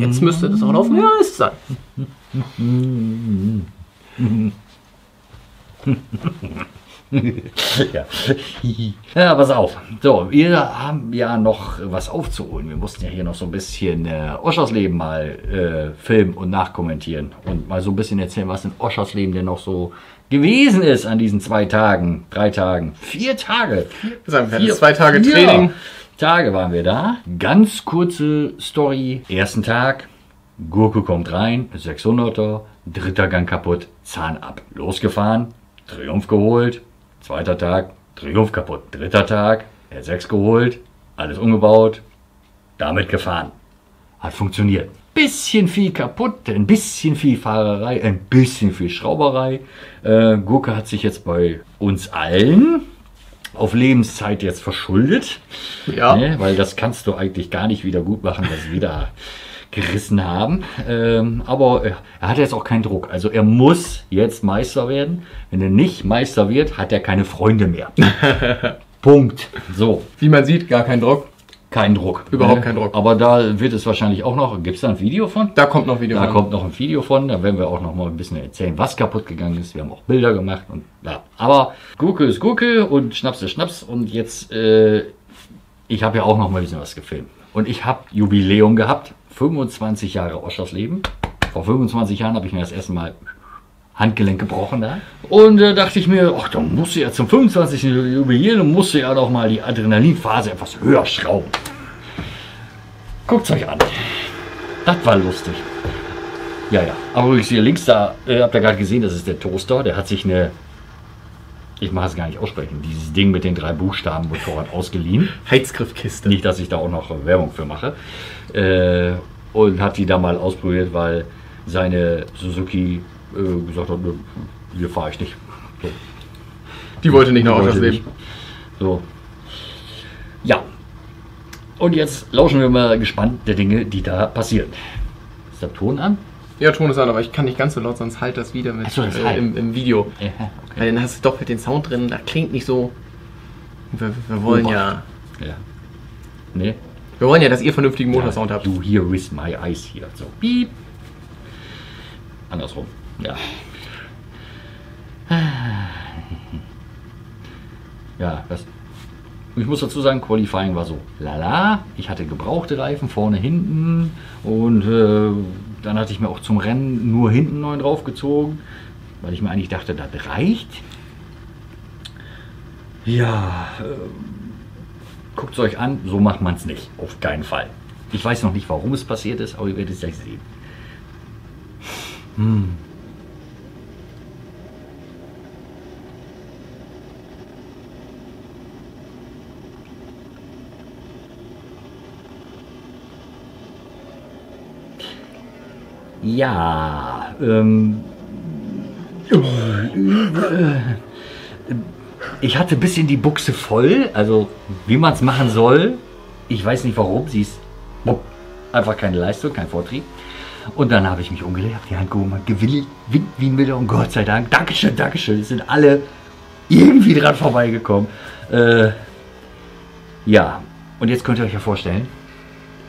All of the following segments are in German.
Jetzt müsste das auch laufen. Ja, ist es an. ja. ja, pass auf. So, wir haben ja noch was aufzuholen. Wir mussten ja hier noch so ein bisschen äh, Oschersleben mal äh, filmen und nachkommentieren und mal so ein bisschen erzählen, was in Oschersleben denn noch so gewesen ist an diesen zwei Tagen, drei Tagen, vier Tage. Sagen wir, Vier- zwei Tage vier Training. Tage waren wir da. Ganz kurze Story. Ersten Tag, Gurke kommt rein, 600er, dritter Gang kaputt, Zahn ab. Losgefahren, Triumph geholt. Zweiter Tag, Triumph kaputt. Dritter Tag, R6 geholt, alles umgebaut, damit gefahren. Hat funktioniert. Bisschen viel kaputt, ein bisschen viel Fahrerei, ein bisschen viel Schrauberei. Äh, Gurke hat sich jetzt bei uns allen auf Lebenszeit jetzt verschuldet. Ja. Ne, weil das kannst du eigentlich gar nicht wieder gut machen, dass wir wieder gerissen haben. Ähm, aber er, er hat jetzt auch keinen Druck. Also er muss jetzt Meister werden. Wenn er nicht Meister wird, hat er keine Freunde mehr. Punkt. So, Wie man sieht, gar kein Druck. Kein Druck. Überhaupt Ne? kein Druck. Aber da wird es wahrscheinlich auch noch. Gibt es da ein Video von? Da kommt noch Video. Da von. kommt noch ein Video von, da werden wir auch noch mal ein bisschen erzählen, was kaputt gegangen ist. Wir haben auch Bilder gemacht und ja. Aber Gurke ist Gurke und Schnaps ist Schnaps und jetzt, äh, ich habe ja auch noch mal ein bisschen was gefilmt. Und ich habe Jubiläum gehabt, 25 Jahre Oschersleben. Vor 25 Jahren habe ich mir das erste Mal Handgelenk gebrochen da. Und da dachte ich mir, ach, da musst du ja zum 25. Jubiläum, musst du ja doch mal die Adrenalinphase etwas höher schrauben. Guckt's euch an. Das war lustig. Ja, ja. Aber übrigens hier links da, äh, habt ihr gerade gesehen, das ist der Toaster. Der hat sich eine, ich mache es gar nicht aussprechen, dieses Ding mit den drei Buchstaben Motorrad ausgeliehen. Heizgriffkiste. Nicht, dass ich da auch noch äh, Werbung für mache. Äh, und hat die da mal ausprobiert, weil seine Suzuki äh, gesagt hat, hier fahre ich nicht. So. Die wollte nicht nach Oschersleben. So. Ja. Und jetzt lauschen wir mal gespannt der Dinge, die da passieren. Ist der Ton an? Ja, Ton ist an, aber ich kann nicht ganz so laut, sonst halt das wieder mit Ach so, das äh, halt. im, im Video. Ja, Weil dann hast du doppelt den Sound drin, da klingt nicht so. Wir, wir wollen Obacht. ja. Ja. Nee. Wir wollen ja, dass ihr vernünftigen Motorsound habt. Du here with my eyes hier. So. Piep. Andersrum. Ja. Ja, das. Ich muss dazu sagen, Qualifying war so lala. Ich hatte gebrauchte Reifen vorne, hinten und äh, dann hatte ich mir auch zum Rennen nur hinten neuen draufgezogen, weil ich mir eigentlich dachte, das reicht. Ja, äh, guckt es euch an, so macht man es nicht. Auf keinen Fall. Ich weiß noch nicht, warum es passiert ist, aber ihr werdet es gleich sehen. Hm. Ja, ähm, ich hatte ein bisschen die Buchse voll, also wie man es machen soll. Ich weiß nicht warum, sie ist bupp, einfach keine Leistung, kein Vortrieb. Und dann habe ich mich umgelegt, habe die Hand gehoben, gewillt, wie ein Wilder und Gott sei Dank, Dankeschön, Dankeschön, es sind alle irgendwie dran vorbeigekommen. Äh, ja, und jetzt könnt ihr euch ja vorstellen,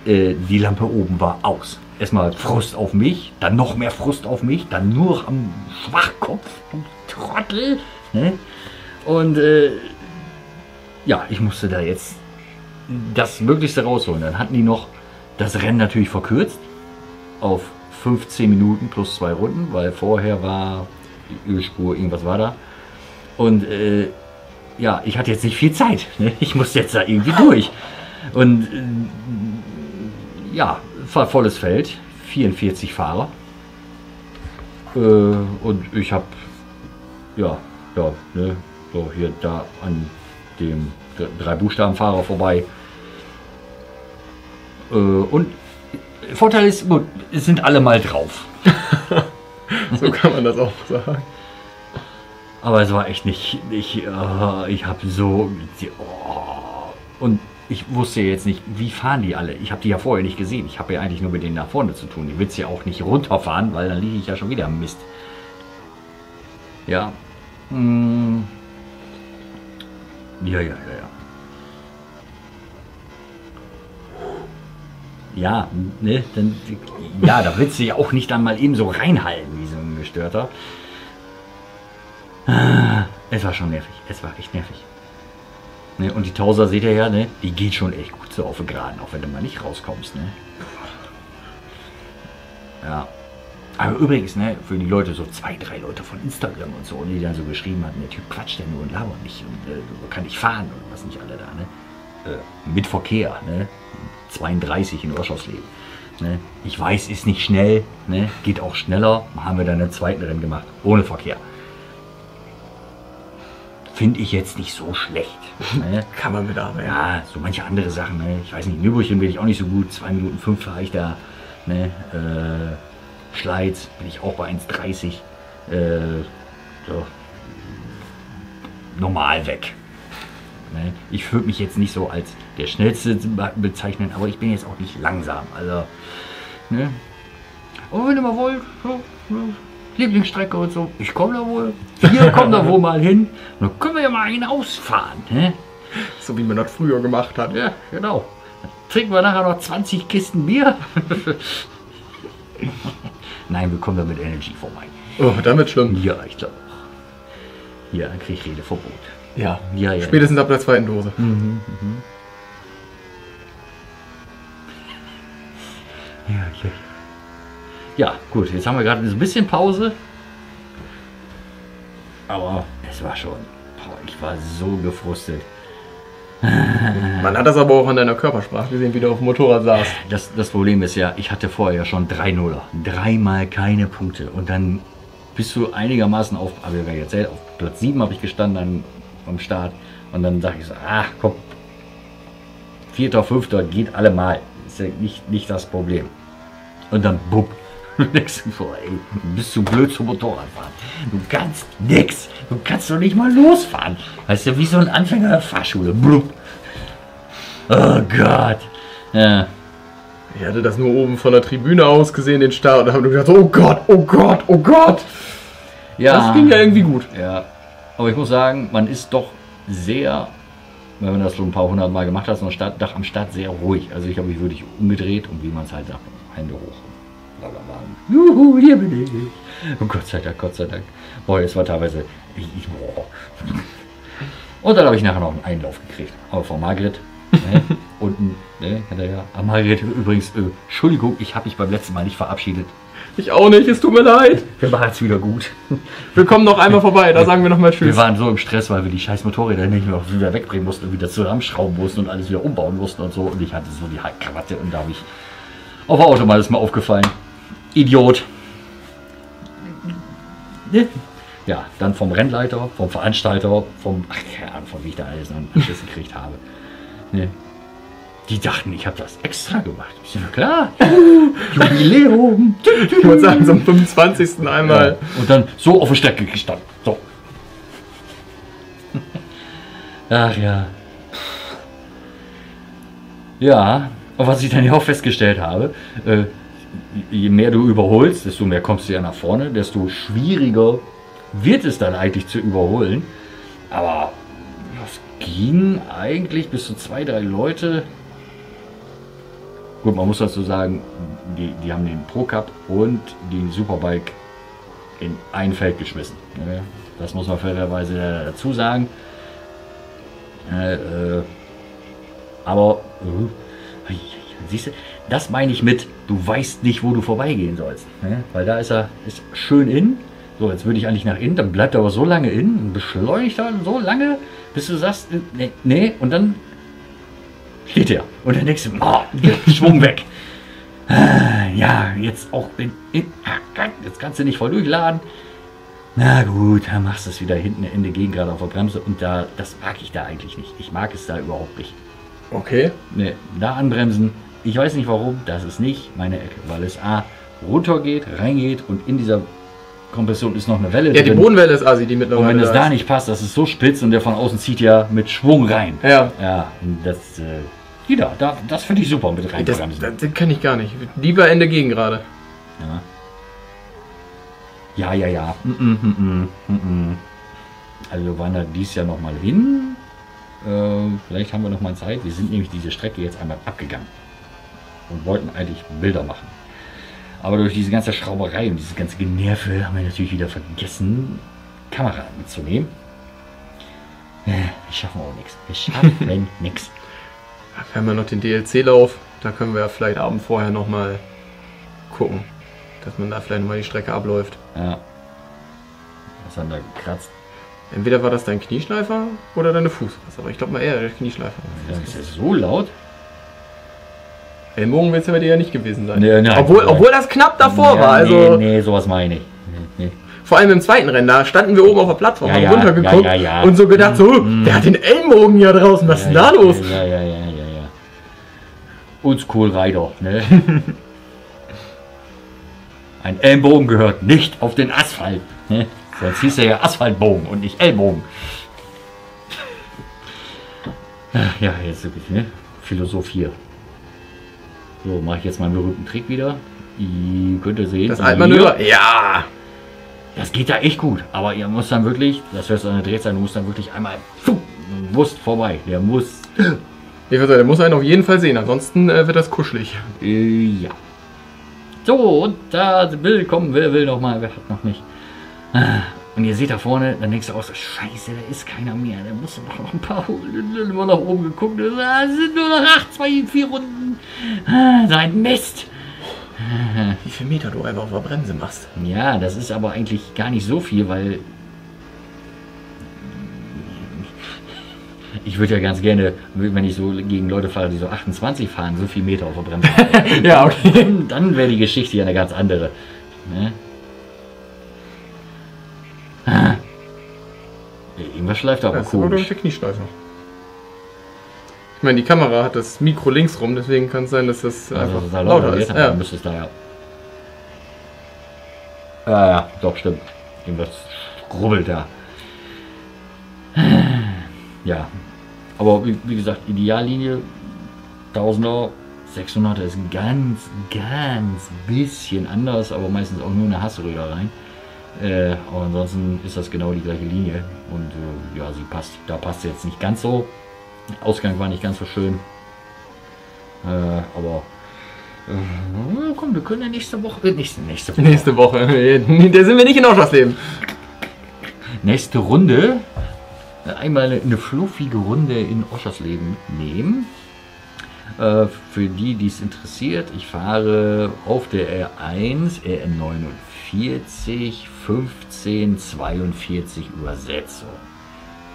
äh, die Lampe oben war aus. Erstmal Frust auf mich, dann noch mehr Frust auf mich, dann nur noch am Schwachkopf, du Trottel. Ne? Und äh, ja, ich musste da jetzt das Möglichste rausholen. Dann hatten die noch das Rennen natürlich verkürzt auf 15 Minuten plus zwei Runden, weil vorher war die Ölspur, irgendwas war da. Und äh, ja, ich hatte jetzt nicht viel Zeit. Ne? Ich musste jetzt da irgendwie durch. Und äh, ja, war volles Feld, 44 Fahrer. Äh, und ich habe, ja, ja, ne, so hier da an dem drei Buchstabenfahrer vorbei. Äh, und Vorteil ist, gut, es sind alle mal drauf. So kann man das auch sagen. Aber es war echt nicht, nicht äh, ich habe so, oh, und ich wusste jetzt nicht, wie fahren die alle. Ich habe die ja vorher nicht gesehen. Ich habe ja eigentlich nur mit denen nach vorne zu tun. Die willst ja auch nicht runterfahren, weil dann liege ich ja schon wieder am Mist. Ja. Mm. Ja, ja, ja, ja. ja, ne, dann, ja, da willst du ja auch nicht dann mal eben so reinhalten, wie so ein Gestörter. Ah, Es war schon nervig, es war echt nervig. Ne, und die Tauser seht ihr ja, ne, die geht schon echt gut so auf den Geraden, auch wenn du mal nicht rauskommst, ne. Ja. Aber übrigens, ne, für die Leute, so zwei, drei Leute von Instagram und so, die dann so geschrieben hatten, der Typ quatscht ja nur und labert nicht und äh, kann nicht fahren und was nicht alle da, ne. Äh, mit Verkehr, ne. 32 in Orschaufsleben. Ne? Ich weiß, ist nicht schnell, ne? geht auch schneller. Haben wir dann einen zweiten Rennen gemacht, ohne Verkehr. Finde ich jetzt nicht so schlecht. Ne? Kann man mit arbeiten. Ja, so manche andere Sachen. Ne? Ich weiß nicht, Nürburgring bin ich auch nicht so gut. 2 Minuten 5 fahre ich da. Ne? Äh, Schleiz bin ich auch bei 1,30. Äh, so. Normal weg. Ne? Ich würde mich jetzt nicht so als der Schnellste be- bezeichnen, aber ich bin jetzt auch nicht langsam. Also, ne? Aber wenn ihr mal wollt, so, so, Lieblingsstrecke und so, ich komme da wohl. Hier kommen da wohl mal hin. Und dann können wir ja mal einen ausfahren. Ne? So wie man das früher gemacht hat. Ja, genau. Dann trinken wir nachher noch 20 Kisten Bier. Nein, wir kommen da mit Energy vorbei. Oh, damit schlimm. Ja, ich glaube. Ja, dann krieg ich Redeverbot. Ja. Ja, ja. Spätestens ab der zweiten Dose. Ja, ja. ja, gut, jetzt haben wir gerade so ein bisschen Pause. Aber es war schon. Boah, ich war so gefrustet. Man hat das aber auch an deiner Körpersprache gesehen, wie du auf dem Motorrad saßt. Das, das Problem ist ja, ich hatte vorher ja schon drei Nuller. Dreimal keine Punkte. Und dann bist du einigermaßen auf, habe ich ja erzählt, auf Platz 7 habe ich gestanden dann am Start. Und dann sage ich so, ach komm, Vierter, Fünfter geht allemal. Ist ja nicht, nicht das Problem. Und dann bumm. Du denkst dir so, ey, bist du blöd zum Motorradfahren. Du kannst nix. Du kannst doch nicht mal losfahren. Weißt du, wie so ein Anfänger der Fahrschule. Blub. Oh Gott. Ja. Ich hatte das nur oben von der Tribüne aus gesehen, den Start, und da habe ich gedacht, oh Gott, oh Gott, oh Gott. ja. Das ging ja irgendwie gut. Ja, aber ich muss sagen, man ist doch sehr, wenn man das so ein paar hundert Mal gemacht hat, so ein Start, doch am Start sehr ruhig. Also ich habe mich wirklich umgedreht und wie man es halt sagt, Hände hoch. Juhu, hier bin ich. Und Gott sei Dank, Gott sei Dank. Boah, es war teilweise, ich, ich, boah. Und dann habe ich nachher noch einen Einlauf gekriegt. Aber von Margret. Ne? Unten, ne, hinterher. Ah, Margret, übrigens, äh, Entschuldigung, ich habe mich beim letzten Mal nicht verabschiedet. Ich auch nicht, es tut mir leid. Wir machen jetzt wieder gut. Wir kommen noch einmal vorbei, da sagen wir nochmal Wir Tschüss. waren so im Stress, weil wir die scheiß Motorräder nicht mehr wieder wegbringen mussten und wieder zusammenschrauben mussten und alles wieder umbauen mussten und so. Und ich hatte so die Krawatte und da habe ich auf der Autobahn ist mir aufgefallen. Idiot. Ne? Ja, dann vom Rennleiter, vom Veranstalter, vom, ach, keine Ahnung, von wie ich da alles noch einen Schiss gekriegt habe. Ne? Die dachten, ich habe das extra gemacht. Ich na klar, Jubiläum. Ich würde sagen, zum 25. einmal. Ja. Und dann so auf der Strecke gestanden. So. Ach ja. Ja, und was ich dann ja auch festgestellt habe, äh, je mehr du überholst, desto mehr kommst du ja nach vorne, desto schwieriger wird es dann eigentlich zu überholen. Aber das ging eigentlich bis zu zwei, drei Leute. Gut, man muss dazu sagen, die, die haben den Pro Cup und den Superbike in ein Feld geschmissen. Das muss man fairerweise dazu sagen. Äh, äh, aber, äh, siehst du, das meine ich mit, du weißt nicht, wo du vorbeigehen sollst. Ne? Weil da ist er ist schön in. So, jetzt würde ich eigentlich nach innen, dann bleibt er aber so lange in und beschleunigt er so lange, bis du sagst, nee, nee und dann steht er. Und dann denkst du, oh, Schwung weg. Ah, Ja, jetzt auch in, in, ah, jetzt kannst du nicht voll durchladen. Na gut, dann machst du es wieder hinten in der Gegend gerade auf der Bremse und da, das mag ich da eigentlich nicht. Ich mag es da überhaupt nicht. Okay. Ne, da anbremsen. Ich weiß nicht warum, das ist nicht meine Ecke, weil es A runter geht, reingeht und in dieser Kompression ist noch eine Welle Ja, die drin. Bodenwelle ist assi, die mittlerweile und wenn es da nicht passt, das ist so spitz und der von außen zieht ja mit Schwung rein. Ja, Ja, und das, äh, wieder, da, das finde ich super mit das, reinbremsen. das, das kann ich gar nicht. Lieber Ende gegen gerade. Ja. Ja, ja, ja. Mm -mm, mm -mm, mm -mm. Also da dies Jahr noch mal hin. Äh, vielleicht haben wir noch mal Zeit. Wir sind nämlich diese Strecke jetzt einmal abgegangen. Und wollten eigentlich Bilder machen. Aber durch diese ganze Schrauberei und dieses ganze Generve haben wir natürlich wieder vergessen, Kamera mitzunehmen. Äh, Wir schaffen auch nichts. Wir schaffen nichts. Wir haben ja noch den DLC-Lauf. Da können wir ja vielleicht Abend vorher nochmal gucken. Dass man da vielleicht mal die Strecke abläuft. Ja. Was haben da gekratzt? Entweder war das dein Knieschleifer oder deine Fußrasse. Aber ich glaube mal eher der Knieschleifer. Ja, ist das so laut? Ellbogen wird es ja bei dir ja nicht gewesen sein. Nee, nein. obwohl, Nein. obwohl das knapp davor war. Also Nee, nee, sowas meine ich. Nee, nee. vor allem im zweiten Rennen, da standen wir oben auf der Plattform, Ja, haben ja, runtergeguckt ja, ja, ja. und so gedacht, so, Mhm. der hat den Ellbogen hier draußen, was ist denn da ja, los? Ja, ja, ja, ja, ja. Uns cool Rider, ne? Ein Ellenbogen gehört nicht auf den Asphalt. Ne? Sonst hieß er ja Asphaltbogen und nicht Ellbogen. Ja, jetzt wirklich, ne? Philosophie. So, mache ich jetzt meinen berühmten Trick wieder. Ihr könnt ihr sehen. Das. Altmanöver? Ja! Das geht da echt gut. Aber ihr müsst dann wirklich, das du an der Drehzahl, du musst dann wirklich einmal Wurst vorbei. Der muss. Ich würde sagen, der muss einen auf jeden Fall sehen, ansonsten äh, wird das kuschelig. Äh, ja. So, und da will kommen, wer will noch mal, wer hat noch nicht. Ah, Und ihr seht da vorne, dann denkst du auch so, scheiße, da ist keiner mehr. Der muss doch noch ein paar holen. Immer nach oben geguckt. Ah, Es sind nur noch acht, zwei, vier Runden. Ah, Sein Mist. Wie viel Meter du einfach auf der Bremse machst. Ja, das ist aber eigentlich gar nicht so viel, weil ich würde ja ganz gerne, wenn ich so gegen Leute fahre, die so 28 fahren, so viel Meter auf der Bremse. Ja, okay. Dann wäre die Geschichte ja eine ganz andere. Ne? Irgendwas schleift aber Das ist aber, glaube ich, komisch. der Knieschleifer. Ich meine, die Kamera hat das Mikro links rum, deswegen kann es sein, dass das Also, einfach da lauter lauter ist. ist, Ja. dann müsste es da ja. Ja, ja, doch, stimmt. Irgendwas grubbelt da. Ja. Aber wie, wie gesagt, Ideallinie 1000er, 600er ist ein ganz, ganz bisschen anders, aber meistens auch nur eine Hassröder rein. Äh, aber ansonsten ist das genau die gleiche Linie und äh, ja, sie passt. Da passt sie jetzt nicht ganz so. Ausgang war nicht ganz so schön. Äh, aber äh, komm, wir können ja nächste Woche, äh, nächste, nächste Woche, Nächste Woche. Da sind wir nicht in Oschersleben. nächste Runde einmal eine, fluffige Runde in Oschersleben mitnehmen. Äh, für die, die es interessiert, ich fahre auf der R1, RN49, 15, 42 Übersetzung.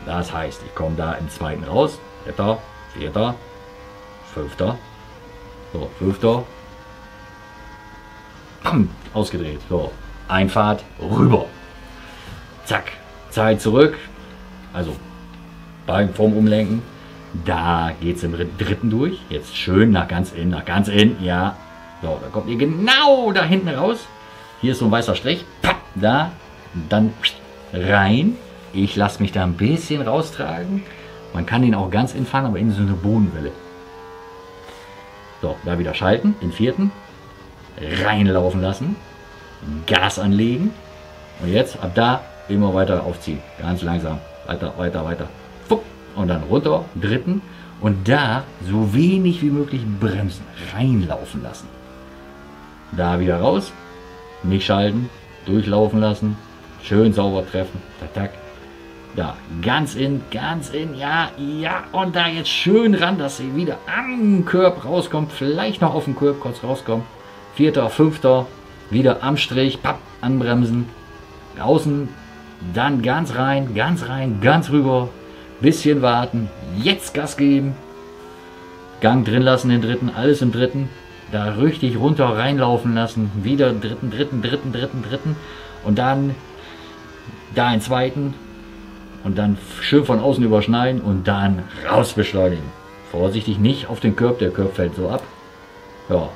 Das heißt, ich komme da im zweiten raus, dritter, vierter, fünfter, so, fünfter, Bam, ausgedreht, so, Einfahrt, rüber, zack, Zeit zurück, also beim vorm Umlenken, da geht es im dritten durch. Jetzt schön nach ganz innen, nach ganz innen. Ja. So, da kommt ihr genau da hinten raus. Hier ist so ein weißer Strich. Papp, da. Dann rein. Ich lasse mich da ein bisschen raustragen. Man kann den auch ganz fahren, aber innen so eine Bodenwelle. So, da wieder schalten. Den vierten. Reinlaufen lassen. Gas anlegen. Und jetzt ab da immer weiter aufziehen. Ganz langsam. Weiter, weiter, weiter. Und dann runter, dritten. Und da so wenig wie möglich bremsen. Reinlaufen lassen. Da wieder raus. Nicht schalten. Durchlaufen lassen. Schön sauber treffen. Tak, tak. Da, ganz in, ganz in, ja, ja, und da jetzt schön ran, dass sie wieder am Körb rauskommt, vielleicht noch auf den Körb kurz rauskommt. Vierter, fünfter, wieder am Strich, papp, anbremsen, außen, dann ganz rein, ganz rein, ganz rüber, bisschen warten, jetzt Gas geben, Gang drin lassen, den dritten, alles im dritten, da richtig runter reinlaufen lassen, wieder dritten, dritten, dritten, dritten, dritten und dann da einen zweiten und dann schön von außen überschneiden und dann raus beschleunigen. Vorsichtig nicht auf den Körb, der Körb fällt so ab. Ja.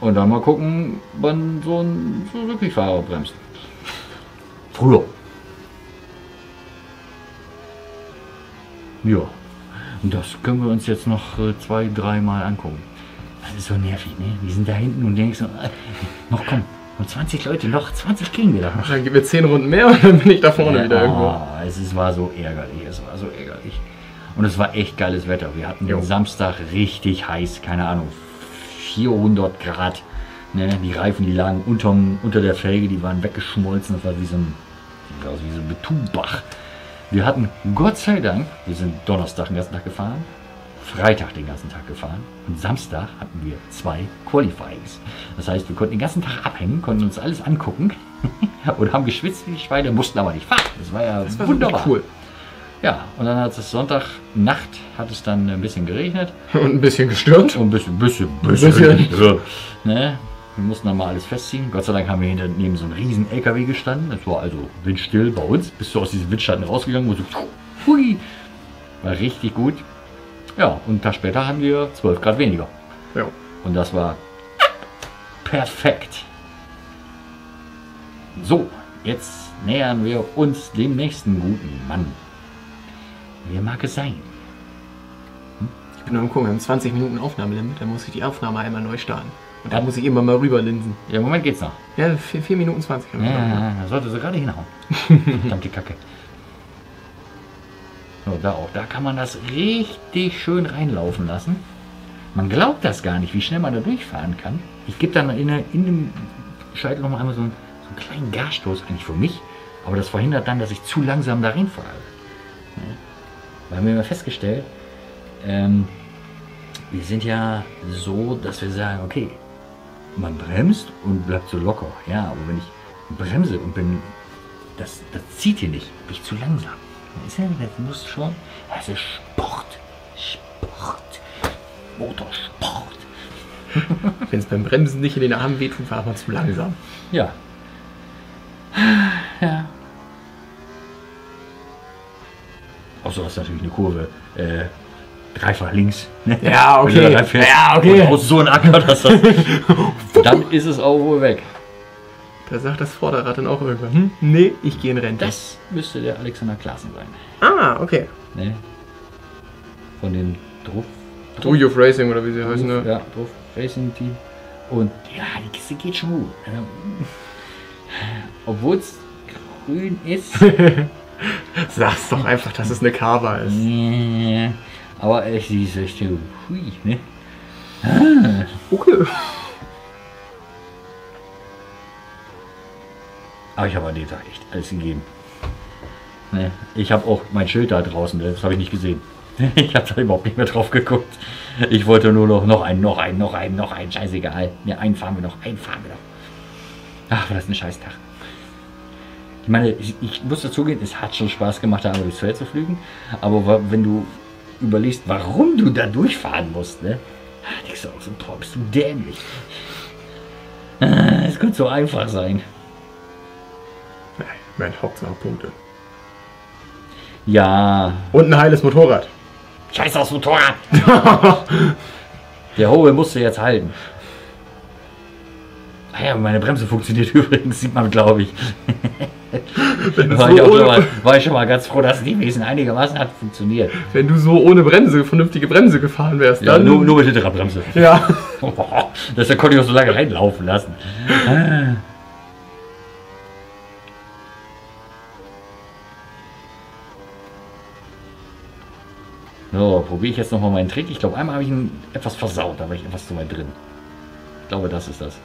Und dann mal gucken, wann so ein Suzuki-Fahrer bremst. Früher. Ja. Und das können wir uns jetzt noch äh, zwei, dreimal angucken. Das ist so nervig, ne? Die sind da hinten und denkst so, äh, noch komm, noch 20 Leute, noch 20 kriegen wir da. Dann gib mir 10 Runden mehr und dann bin ich da vorne wieder irgendwo. Ah, es ist, war so ärgerlich, es war so ärgerlich. Und es war echt geiles Wetter. Wir hatten Jo. den Samstag richtig heiß, keine Ahnung, 400 Grad. Ne? Die Reifen, die lagen unterm, unter der Felge, die waren weggeschmolzen. Das war wie so ein, aus wie so ein Betonbach. Wir hatten, Gott sei Dank, wir sind Donnerstag den ganzen Tag gefahren, Freitag den ganzen Tag gefahren und Samstag hatten wir zwei Qualifyings. Das heißt, wir konnten den ganzen Tag abhängen, konnten uns alles angucken und haben geschwitzt wie die Schweine, mussten aber nicht fahren. Das war ja Das war wunderbar. cool. Ja, und dann hat es Sonntagnacht hat es dann ein bisschen geregnet. Und ein bisschen gestürmt. Und ein bisschen, bisschen, bisschen. Ja. Ne? Wir mussten dann mal alles festziehen. Gott sei Dank haben wir hinter neben so einem riesen LKW gestanden. Es war also windstill bei uns. Bist du aus diesem Windschatten rausgegangen und so, hui, war richtig gut. Ja, und einen Tag später haben wir 12 Grad weniger. Ja. Und das war perfekt. So, jetzt nähern wir uns dem nächsten guten Mann. Wer mag es sein? Ich bin nur am gucken, wir haben 20 Minuten Aufnahmelimit, dann muss ich die Aufnahme einmal neu starten. Und dann muss ich immer mal rüberlinsen. Ja, im Moment geht's noch. Ja, 4, Minuten 20 haben wir Ja, ja, ja, da sollte sie gerade hinhauen. Verdammte Kacke. So, da auch. Da kann man das richtig schön reinlaufen lassen. Man glaubt das gar nicht, wie schnell man da durchfahren kann. Ich gebe dann in, in dem Scheitel noch mal einmal so einen, so einen kleinen Gasstoß, eigentlich für mich. Aber das verhindert dann, dass ich zu langsam da reinfahre. Ja. Wir haben festgestellt, ähm, wir sind ja so, dass wir sagen, okay, man bremst und bleibt so locker. Ja, aber wenn ich bremse und bin, das, das zieht hier nicht, bin ich zu langsam. Das, ist ja, das muss schon, das ist Sport. Sport. Motorsport. Wenn es beim Bremsen nicht in den Armen wehtut, fahrt man zu langsam. Ja. Ja. Außer hast natürlich eine Kurve. Äh, dreifach links. Ja, okay. Ja, okay. Und aus so ein Acker, dass das, dann ist es auch wohl weg. Da sagt das Vorderrad dann auch irgendwann, hm, nee, ich gehe in Rente. Das müsste der Alexander Klaassen sein. ah, okay. Ne? Von den Druff. Youth Racing oder wie sie heißen, ne? Ja, Druff Racing Team. Und ja, die Kiste geht schon gut. Ähm, Obwohl es grün ist. Sag's doch einfach, dass es eine Carva ist. Aber sie ist echt hui, ne? Okay. Aber ich habe an dem Tag echt alles gegeben. Ne? Ich habe auch mein Schild da draußen, das habe ich nicht gesehen. Ich habe da überhaupt nicht mehr drauf geguckt. Ich wollte nur noch, noch einen, noch einen, noch einen, noch einen, scheißegal. Ne, einen fahren wir noch, einen fahren wir noch. Ach, war das ein Scheißtag. Ich meine, ich, ich muss dazugehen, es hat schon Spaß gemacht, da einmal durchs Feld zu fliegen. Aber wenn du überlegst, warum du da durchfahren musst, ne? Ah, denkst du auch so, boah, bist du dämlich. Ah, Es könnte so einfach sein. Mein Hauptsache Punkte. Ja, Und ein heiles Motorrad. scheiß aufs Motorrad. Der Hobel musste jetzt halten. Ah ja, meine Bremse funktioniert übrigens, sieht man, glaube ich. War so ich, ohne, mal, war ich schon mal ganz froh, dass die Wesen einigermaßen hat funktioniert. wenn du so ohne Bremse, vernünftige Bremse gefahren wärst, Ja, dann. nur, nur mit hinterer Bremse. ja. Das da konnte ich auch so lange reinlaufen lassen. So, probiere ich jetzt nochmal meinen Trick. Ich glaube, einmal habe ich ihn etwas versaut, da war ich etwas zu weit drin. Ich glaube, das ist das.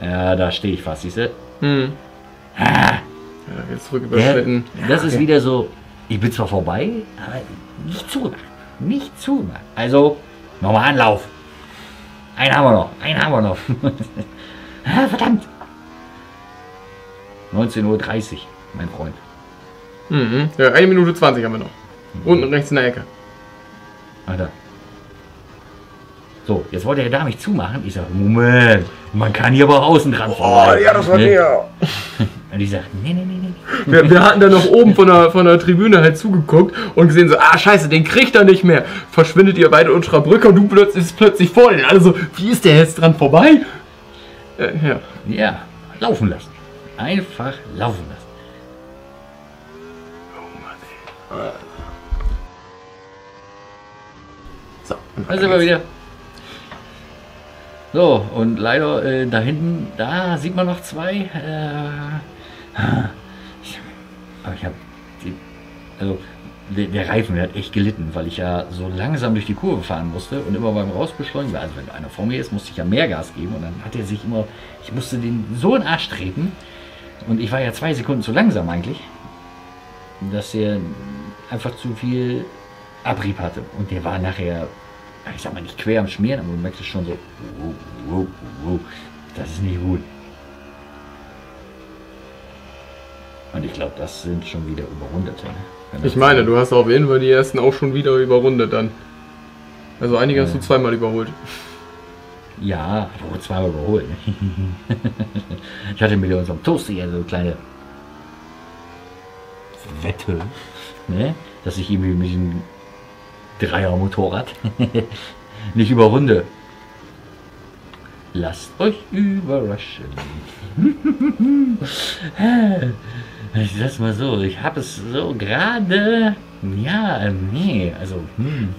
Ja, da stehe ich fast, siehst du? Hm. Ah, Ja, jetzt zurück der, überschritten. das ist wieder so, ich bin zwar vorbei, aber nicht zugemacht. Nicht zugemacht. Also, nochmal Anlauf. Einen haben wir noch, einen haben wir noch. ah, verdammt. 19.30 Uhr, mein Freund. Mhm. Ja, 1 Minute 20 haben wir noch. Unten rechts in der Ecke. Alter. So, jetzt wollte er da mich zumachen. Ich sage, Moment, man kann hier aber außen dran vorbei. Ne? der. Und ich sage, nee, nee, nee, nee. Wir, wir hatten dann noch oben von der, von der Tribüne halt zugeguckt und gesehen so, ah scheiße, den kriegt er nicht mehr. Verschwindet ihr beide unserer Brücke und du plötzlich ist plötzlich vor denen. Also, wie ist der jetzt dran vorbei? Äh, ja. Ja, laufen lassen. Einfach laufen lassen. So, Da sind wir wieder. So, und leider äh, da hinten, da sieht man noch zwei. Äh, ich, aber ich habe also der, der Reifen der hat echt gelitten, weil ich ja so langsam durch die Kurve fahren musste und immer beim Rausbeschleunigen, also wenn einer vor mir ist, musste ich ja mehr Gas geben und dann hat er sich immer, ich musste den so in den Arsch treten und ich war ja zwei Sekunden zu langsam eigentlich, dass er einfach zu viel Abrieb hatte und der war nachher, ich sag mal nicht quer am Schmieren, aber du merkst es schon so, das ist nicht gut. Und ich glaube, das sind schon wieder Überrundete. Ne? Ich meine, du hast auf jeden Fall die ersten auch schon wieder überrundet dann. Also einige hast du zweimal überholt. Ja, aber auch zweimal überholt. ne? ich hatte mit unserem Toaster hier so eine kleine Wette, ne? dass ich irgendwie mit diesem Dreier-Motorrad nicht überrunde. Lasst euch überraschen. Ich sag's mal so, ich habe es so gerade. Ja, nee, also hm,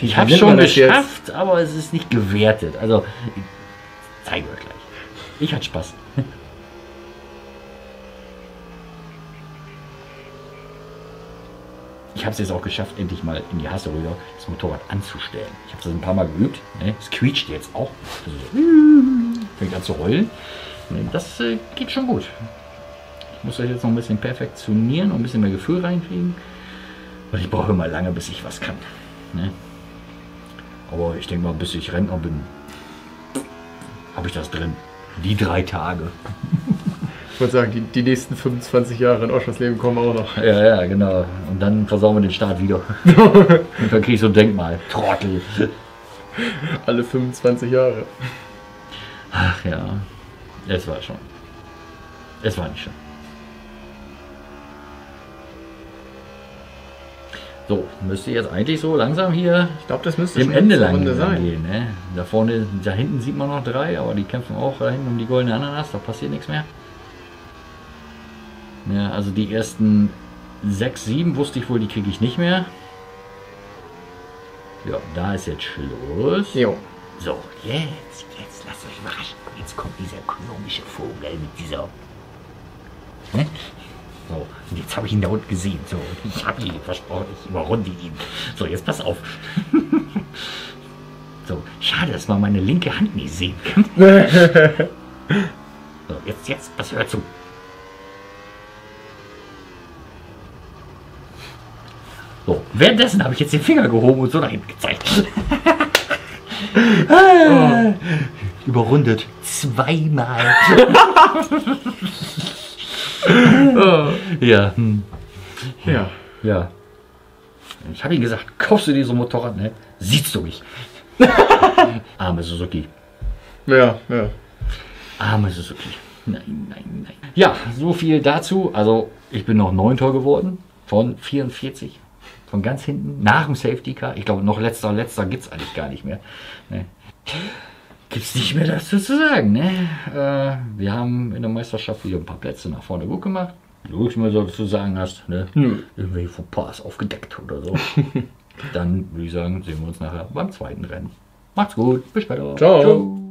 ich habe schon geschafft, aber es ist nicht gewertet. Also, ich zeige euch gleich. Ich hatte Spaß. Ich habe es jetzt auch geschafft, endlich mal in die Hasse rüber das Motorrad anzustellen. Ich habe es ein paar Mal geübt. Ne? Es quietscht jetzt auch. Also so, fängt an zu rollen. Ne, Das äh, geht schon gut. Ich muss das jetzt noch ein bisschen perfektionieren und ein bisschen mehr Gefühl reinkriegen. Und ich brauche immer lange, bis ich was kann. Ne? Aber ich denke mal, bis ich Rentner bin, habe ich das drin. Die drei Tage. Ich wollte sagen, die, die nächsten 25 Jahre in Oschersleben kommen auch noch. Ja, ja, genau. Und dann versauen wir den Start wieder. Und dann kriege ich so ein Denkmal. Trottel. Alle 25 Jahre. Ach ja. Es war schon. Es war nicht schön. So, müsste jetzt eigentlich so langsam hier Ich glaube, das müsste im schon Ende lang gehen. Ne? Da vorne, da hinten sieht man noch drei, aber die kämpfen auch da hinten um die goldene Ananas, da passiert nichts mehr. Ja, also die ersten sechs, sieben wusste ich wohl, die kriege ich nicht mehr. Ja, da ist jetzt Schluss. Jo. So, jetzt, jetzt lasst euch überraschen. Jetzt kommt dieser komische Vogel mit dieser. Ne? So, und jetzt habe ich ihn da unten gesehen. So, ich habe ihn versprochen, ich überrunde ihn. So, jetzt pass auf. so, schade, dass man meine linke Hand nicht sehen kann. so, jetzt, jetzt, pass hör zu. Währenddessen habe ich jetzt den Finger gehoben und so nach hinten gezeigt. Überrundet. Zweimal. Oh. Ja, hm. Ja. ja. Ich habe ihm gesagt, kaufst du dir so ein Motorrad, ne? Siehst du mich. Arme Suzuki. Ja, ja. Arme Suzuki. Nein, nein, nein. Ja, so viel dazu. Also, ich bin noch Neunter geworden von 44. Von ganz hinten, nach dem Safety Car. Ich glaube, noch letzter, letzter gibt es eigentlich gar nicht mehr. Ne? Gibt es nicht mehr dazu zu sagen. Ne? Äh, wir haben in der Meisterschaft wieder ein paar Plätze nach vorne gut gemacht. Du mal so dazu sagen hast, ne? Nö. Irgendwelche Fauxpas aufgedeckt oder so. Dann würde ich sagen, sehen wir uns nachher beim zweiten Rennen. Macht's gut, bis später. Ciao.